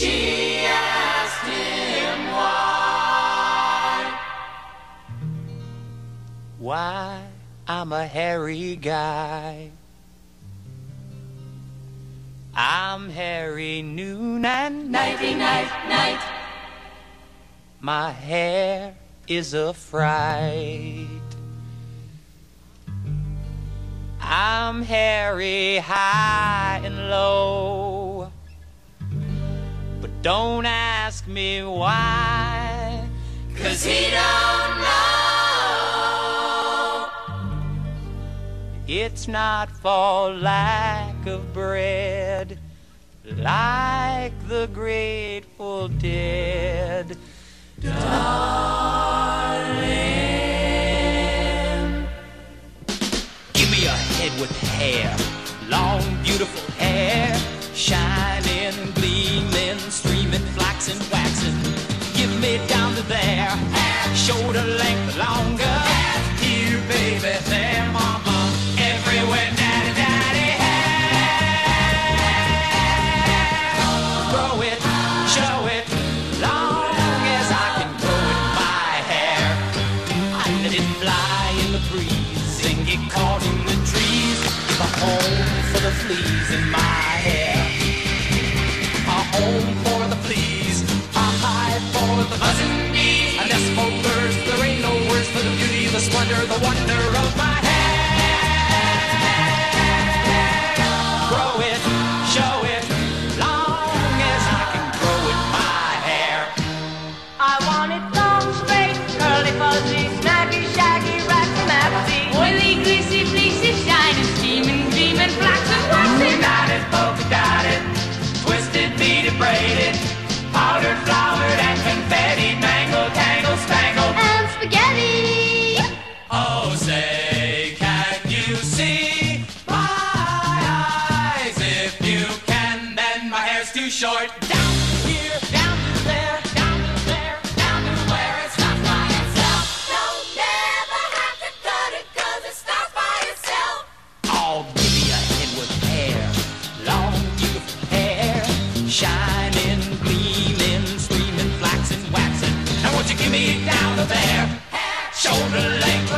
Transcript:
She asked him why. Why, I'm a hairy guy. I'm hairy noon and Nighty night, night. My hair is a fright. I'm hairy high and low. Don't ask me why. Cause he don't know. It's not for lack of bread, like the Grateful Dead. Darling. Give me a head with hair, long, beautiful hair, shining, Me down to there, shoulder length longer. Here, baby, there, mama, everywhere, daddy, daddy. Grow it, show it, long as I can grow it, my hair. I let it fly in the breeze and get caught in the trees. A home for the fleas in my hair. The buzzing bees. A nest for birds. There ain't no words for the beauty, the splendor, the wonder short. Down here, down to there, down to there, down to where it stops by itself. Don't never have to cut it 'cause it stops by itself. Oh, give me a head with hair, long, beautiful hair, shining, gleaming, streaming, flaxen, waxing. Now won't you give me down to there, shoulder length